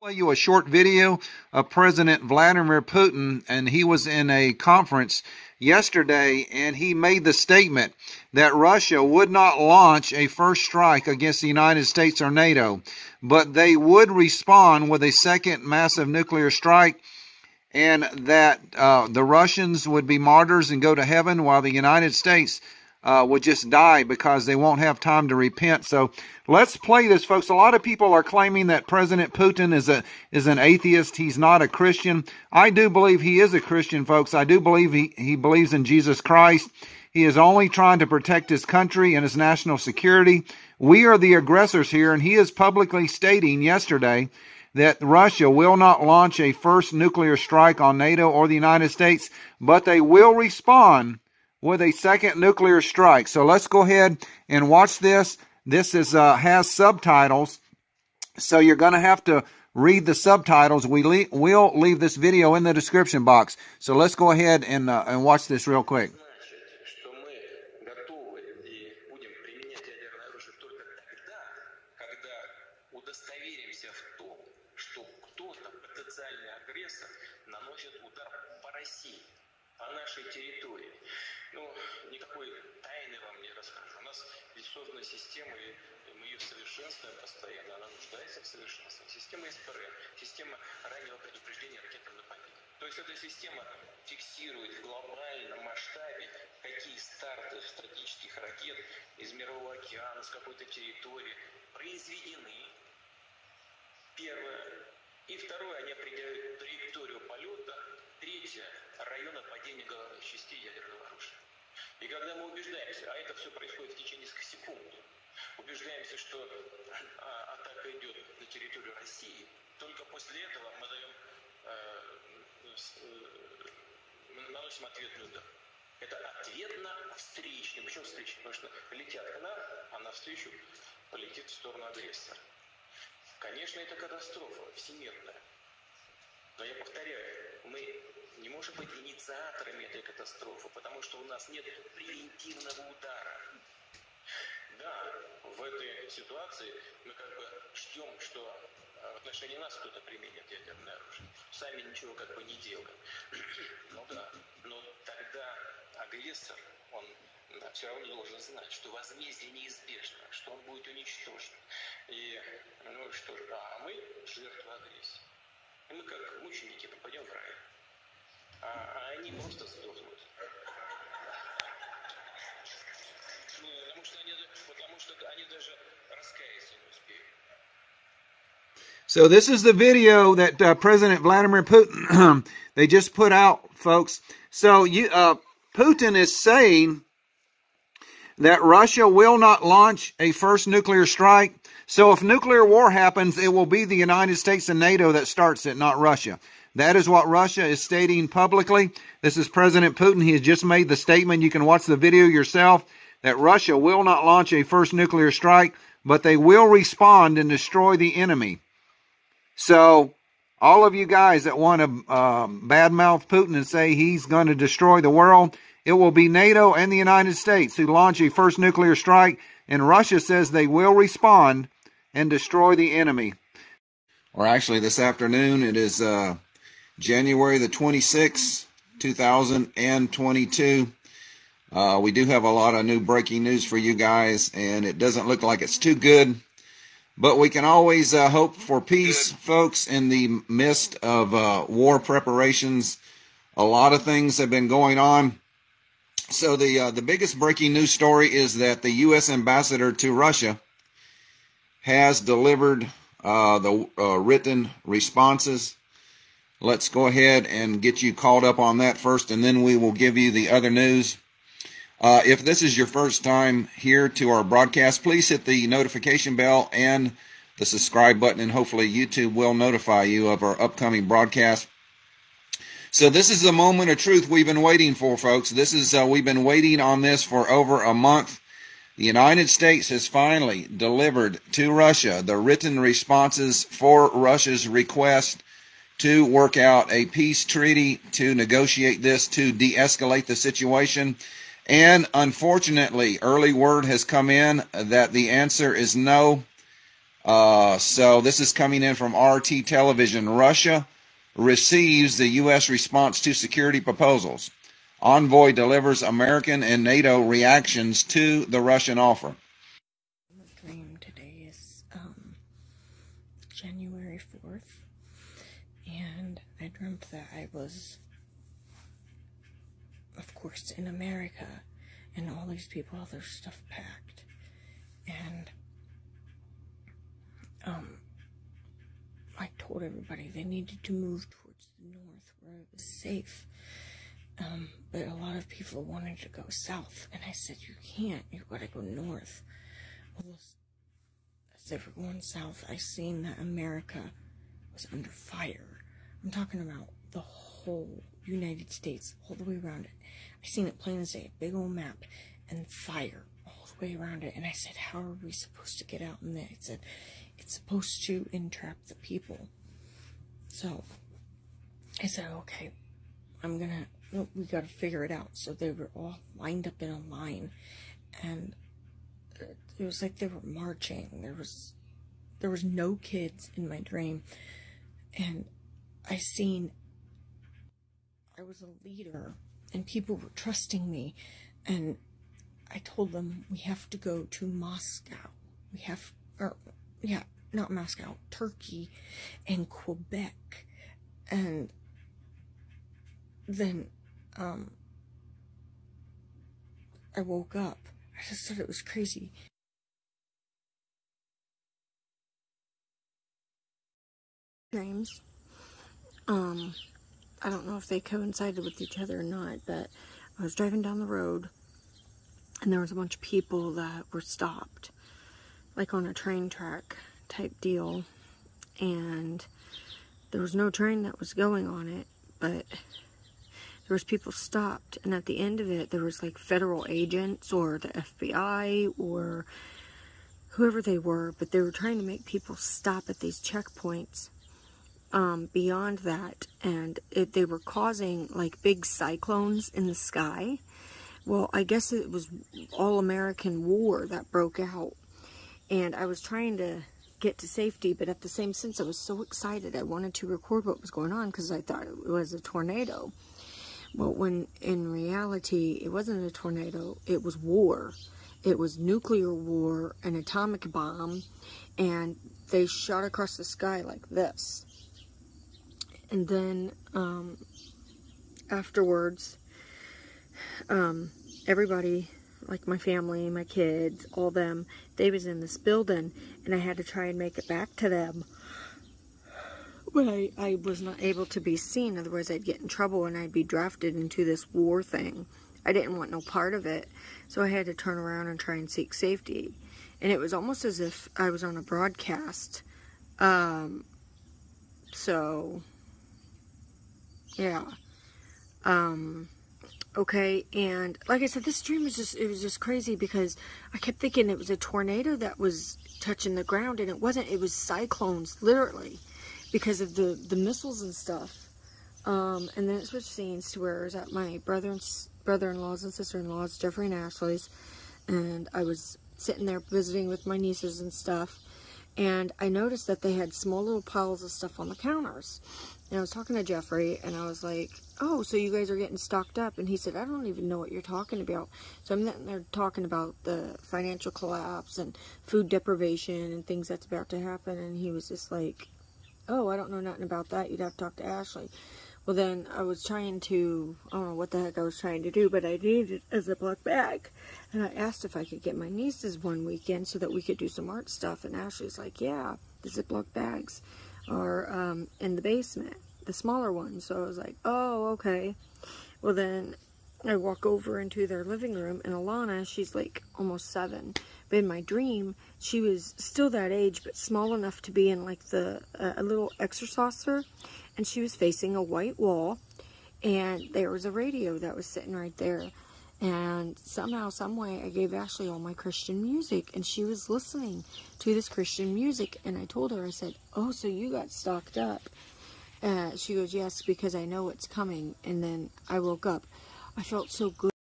play you a short video of President Vladimir Putin, and he was in a conference yesterday, and he made the statement that Russia would not launch a first strike against the United States or NATO, but they would respond with a second massive nuclear strike, and that uh, the Russians would be martyrs and go to heaven, while the United States uh, would just die because they won't have time to repent. So let's play this, folks. A lot of people are claiming that President Putin is a is an atheist. He's not a Christian. I do believe he is a Christian, folks. I do believe he, he believes in Jesus Christ. He is only trying to protect his country and his national security. We are the aggressors here, and he is publicly stating yesterday that Russia will not launch a first nuclear strike on NATO or the United States, but they will respond with a second nuclear strike. So let's go ahead and watch this. This is uh, has subtitles, so you're going to have to read the subtitles. We le- will leave this video in the description box. So let's go ahead and uh, and watch this real quick. удостоверимся в том, что кто-то, потенциальный агрессор, наносит удар по России, По нашей территории. Ну, никакой тайны вам не расскажу. У нас ведь создана система, и мы ее совершенствуем постоянно, она нуждается в совершенствовании. Система СПР, система раннего предупреждения ракетным нападением. То есть эта система фиксирует в глобальном масштабе, какие старты стратегических ракет из Мирового океана, с какой-то территории произведены. Первое. И второе, они определяют траекторию полета. Третье, района падения частей ядерного оружия. И когда мы убеждаемся, а это все происходит в течение нескольких секунд, убеждаемся, что а, атака идет на территорию России, только после этого мы даем, э, э, наносим ответный удар. Это ответно встречный. Почему встречный? Потому что летят к нам, а навстречу полетит в сторону агрессора. Конечно, это катастрофа всемирная. Но я повторяю, мы не можем быть инициаторами этой катастрофы, потому что у нас нет превентивного удара. Да, в этой ситуации мы как бы ждем, что в отношении нас кто-то применит ядерное оружие. Сами ничего как бы не делаем. Ну да, но тогда агрессор, он все равно должен знать, что возмездие неизбежно, что он будет уничтожен. И, ну что ж, а мы жертва агрессии. И мы как мученики попадем в рай а, а они просто сдохнут. Ну, потому что они, потому что они даже раскаяться не успеют. So this is the video that uh, President Vladimir Putin they just put out, folks. So you, uh, Putin is saying that Russia will not launch a first nuclear strike. So if nuclear war happens, it will be the United States and NATO that starts it, not Russia. That is what Russia is stating publicly. This is President Putin. He has just made the statement. You can watch the video yourself that Russia will not launch a first nuclear strike, but they will respond and destroy the enemy. So, all of you guys that want to um, badmouth Putin and say he's going to destroy the world, it will be NATO and the United States who launch a first nuclear strike, and Russia says they will respond and destroy the enemy. Or actually, this afternoon, it is. Uh January the 26th, 2022. Uh, we do have a lot of new breaking news for you guys, and it doesn't look like it's too good. But we can always uh, hope for peace, folks, in the midst of uh, war preparations. A lot of things have been going on. So the uh, the biggest breaking news story is that the U.S. ambassador to Russia has delivered uh, the uh, written responses Let's go ahead and get you caught up on that first, and then we will give you the other news. Uh, if this is your first time here to our broadcast, please hit the notification bell and the subscribe button, and hopefully YouTube will notify you of our upcoming broadcast. So this is the moment of truth we've been waiting for, folks. This is uh, we've been waiting on this for over a month. The United States has finally delivered to Russia the written responses for Russia's request to work out a peace treaty to negotiate this to de escalate the situation. And unfortunately, early word has come in that the answer is no. Uh, so this is coming in from RT Television. Russia receives the U.S. response to security proposals. Envoy delivers American and NATO reactions to the Russian offer. My dream today is um, January 4th, and I dreamt that I was, of course, in America, and all these people have their stuff packed, and um, told everybody they needed to move towards the north where it was safe. Um, but a lot of people wanted to go south, and I said, You can't, you've got to go north. Well, as they were going south, I seen that America was under fire. I'm talking about the whole United States, all the way around it. I seen it plain as day, a big old map, and fire all the way around it. And I said, How are we supposed to get out? And they said, It's supposed to entrap the people. So I said, Okay, I'm gonna, we gotta figure it out. So they were all lined up in a line, and it was like they were marching. There was, there was no kids in my dream, and I seen, I was a leader, and people were trusting me, and I told them we have to go to Moscow. We have, or yeah, not Moscow, Turkey, and Quebec, and then um, I woke up. I just thought it was crazy. Dreams. Um, I don't know if they coincided with each other or not, but I was driving down the road and there was a bunch of people that were stopped, like on a train track type deal, and there was no train that was going on it, but there was people stopped and at the end of it there was like federal agents or the FBI or whoever they were but they were trying to make people stop at these checkpoints um, beyond that and it, they were causing like big cyclones in the sky. Well I guess it was all American war that broke out and I was trying to get to safety but at the same sense I was so excited I wanted to record what was going on because I thought it was a tornado But when in reality, it wasn't a tornado, it was war. It was nuclear war, an atomic bomb, and they shot across the sky like this. And then um, afterwards, um, everybody, like my family, my kids, all them, they was in this building, and I had to try and make it back to them but I, I was not able to be seen. Otherwise, I'd get in trouble and I'd be drafted into this war thing. I didn't want no part of it. So I had to turn around and try and seek safety. And it was almost as if I was on a broadcast. Um, so, yeah. Um, okay, and like I said, this dream was just, it was just crazy because I kept thinking it was a tornado that was touching the ground, and it wasn't. It was cyclones, literally because of the, the missiles and stuff. Um, and then it switched scenes to where I was at my brother and brother-in-law's and sister-in-law's, Jeffrey and Ashley's, and I was sitting there visiting with my nieces and stuff, and I noticed that they had small little piles of stuff on the counters. And I was talking to Jeffrey, and I was like, oh, so you guys are getting stocked up? And he said, I don't even know what you're talking about. So I'm sitting there talking about the financial collapse and food deprivation and things that's about to happen, and he was just like, oh, I don't know nothing about that. You'd have to talk to Ashley. Well, then I was trying to, I don't know what the heck I was trying to do, but I needed a Ziploc bag. And I asked if I could get my nieces one weekend so that we could do some art stuff. And Ashley's like, yeah, the Ziploc bags are um, in the basement, the smaller ones. So I was like, oh, okay. Well, then I walk over into their living room, and Alana, she's like almost seven. But in my dream, she was still that age, but small enough to be in like the uh, a little exerciser, and she was facing a white wall, and there was a radio that was sitting right there. And somehow, someway, I gave Ashley all my Christian music, and she was listening to this Christian music. And I told her, I said, "Oh, so you got stocked up?" Uh, she goes, "Yes, because I know it's coming." And then I woke up. I felt so good.